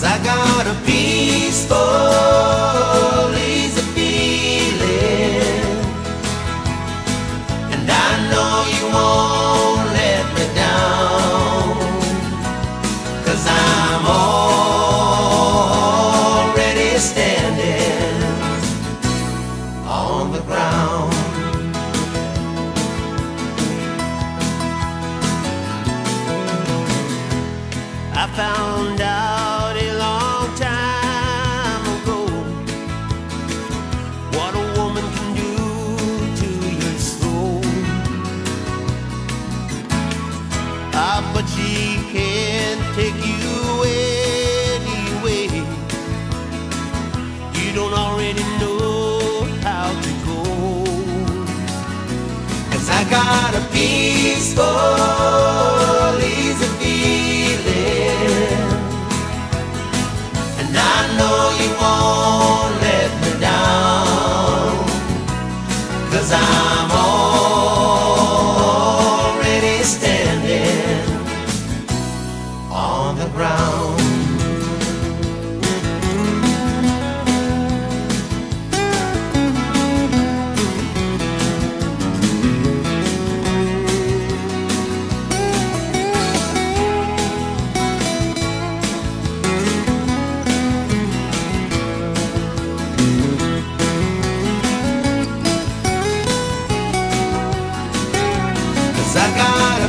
Cause I got a peaceful, easy feeling. And I know you won't let me down. Cause I'm already standing on the ground. I found Got a peaceful, easy feeling. And I know you won't let me down. Cause I'm already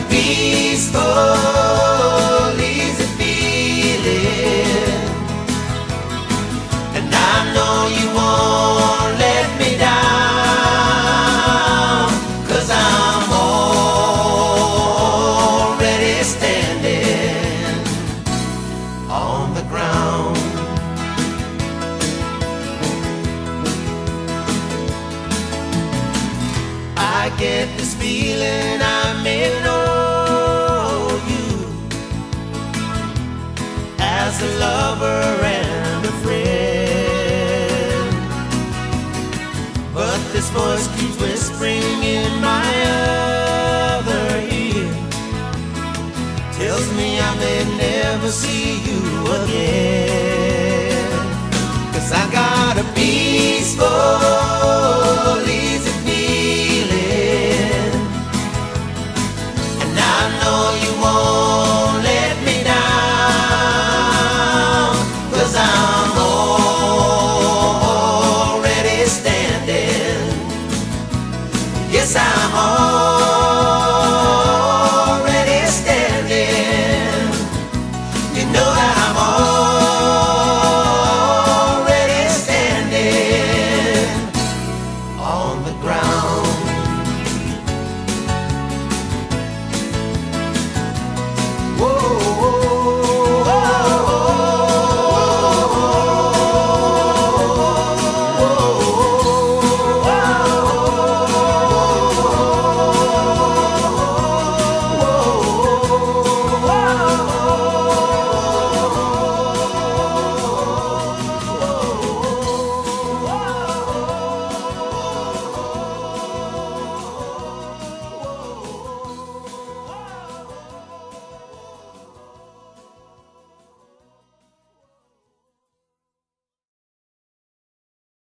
peaceful, easy feeling. And I know you won't let me down. Cause I'm already standing on the ground. I get this feeling I may a lover and a friend. But this voice keeps whispering in my other ear, tells me I may never see you again. Cause I got a peaceful, easy feeling, and I know you won't.